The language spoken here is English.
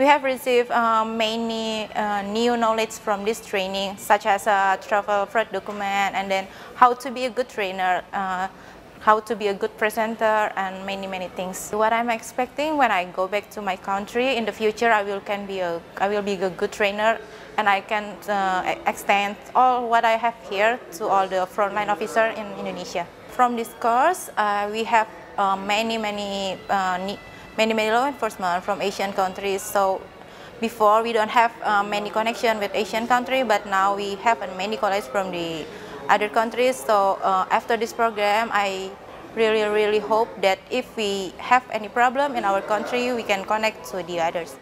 We have received uh, many uh, new knowledge from this training, such as uh, travel fraud document and then how to be a good trainer, uh, how to be a good presenter and many many things. What I'm expecting when I go back to my country in the future, I will can be a I will be a good trainer and I can uh, extend all what I have here to all the frontline officer in Indonesia. From this course, uh, we have many many many many law enforcement from ASEAN countries. So before we don't have many connection with ASEAN country, but now we have many colleagues from the other countries. So uh, after this program, I really, really hope that if we have any problem in our country, we can connect to the others.